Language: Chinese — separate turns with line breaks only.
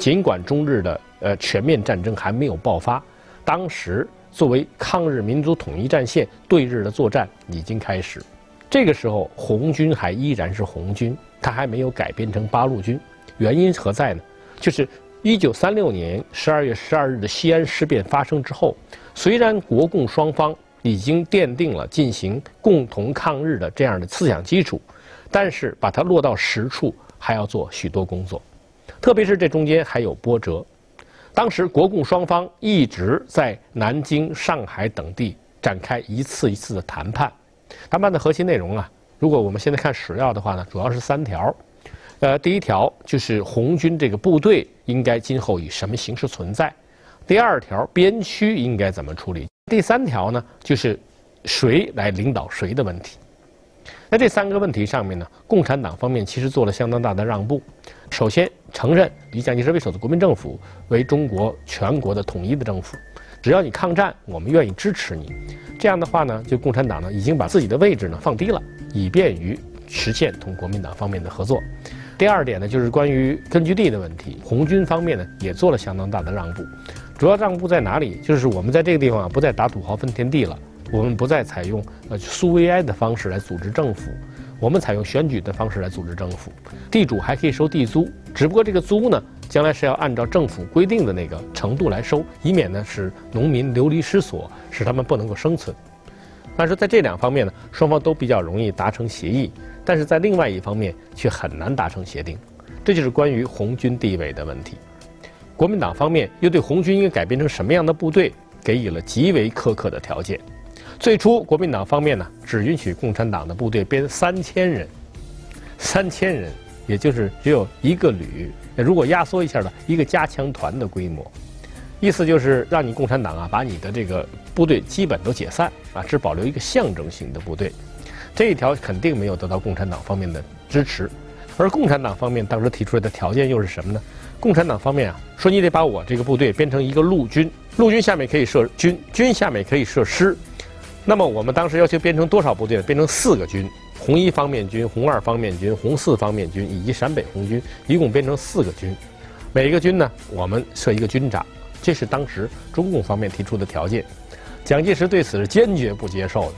尽管中日的呃全面战争还没有爆发，当时作为抗日民族统一战线对日的作战已经开始。这个时候，红军还依然是红军，他还没有改编成八路军。原因何在呢？就是一九三六年十二月十二日的西安事变发生之后，虽然国共双方已经奠定了进行共同抗日的这样的思想基础，但是把它落到实处还要做许多工作，特别是这中间还有波折。当时国共双方一直在南京、上海等地展开一次一次的谈判。谈判的核心内容啊，如果我们现在看史料的话呢，主要是三条。呃，第一条就是红军这个部队应该今后以什么形式存在；第二条，边区应该怎么处理；第三条呢，就是谁来领导谁的问题。在这三个问题上面呢，共产党方面其实做了相当大的让步。首先，承认以蒋介石为首的国民政府为中国全国的统一的政府。只要你抗战，我们愿意支持你。这样的话呢，就共产党呢已经把自己的位置呢放低了，以便于实现同国民党方面的合作。第二点呢，就是关于根据地的问题，红军方面呢也做了相当大的让步。主要让步在哪里？就是我们在这个地方啊，不再打土豪分田地了，我们不再采用呃苏维埃的方式来组织政府，我们采用选举的方式来组织政府。地主还可以收地租，只不过这个租呢。将来是要按照政府规定的那个程度来收，以免呢使农民流离失所，使他们不能够生存。但是在这两方面呢，双方都比较容易达成协议，但是在另外一方面却很难达成协定。这就是关于红军地位的问题。国民党方面又对红军应该改编成什么样的部队给予了极为苛刻的条件。最初，国民党方面呢只允许共产党的部队编三千人，三千人，也就是只有一个旅。如果压缩一下呢，一个加强团的规模，意思就是让你共产党啊，把你的这个部队基本都解散啊，只保留一个象征性的部队。这一条肯定没有得到共产党方面的支持，而共产党方面当时提出来的条件又是什么呢？共产党方面啊，说你得把我这个部队编成一个陆军，陆军下面可以设军，军下面可以设师。那么我们当时要求编成多少部队呢？编成四个军。红一方面军、红二方面军、红四方面军以及陕北红军，一共编成四个军。每个军呢，我们设一个军长，这是当时中共方面提出的条件。蒋介石对此是坚决不接受的。